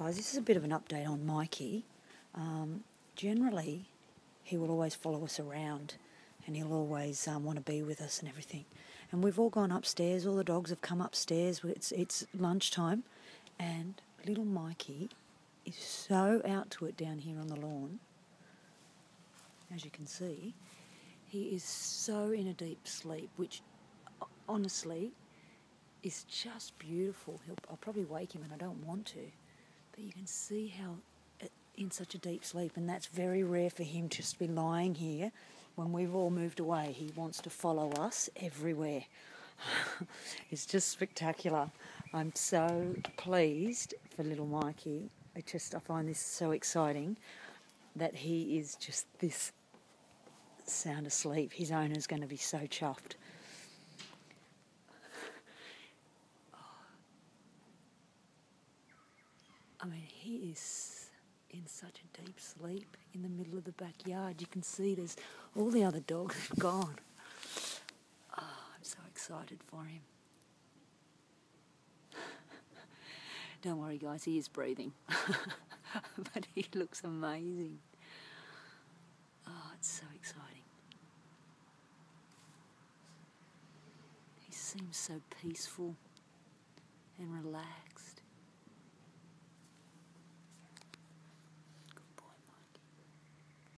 Guys, this is a bit of an update on Mikee. Um, generally, he will always follow us around and he'll always um, want to be with us and everything. And we've all gone upstairs, all the dogs have come upstairs, it's, it's lunchtime, and little Mikee is so out to it down here on the lawn. As you can see, he is so in a deep sleep, which honestly is just beautiful. He'll, I'll probably wake him and I don't want to, but you can see how uh, in such a deep sleep, and that's very rare for him just to be lying here when we've all moved away. He wants to follow us everywhere. it's just spectacular. I'm so pleased for little Mikee. I just I find this so exciting that he is just this sound asleep. His owner's going to be so chuffed. I mean, he is in such a deep sleep in the middle of the backyard. You can see there's all the other dogs have gone. Oh, I'm so excited for him. Don't worry, guys, he is breathing. but he looks amazing. Oh, it's so exciting. He seems so peaceful and relaxed.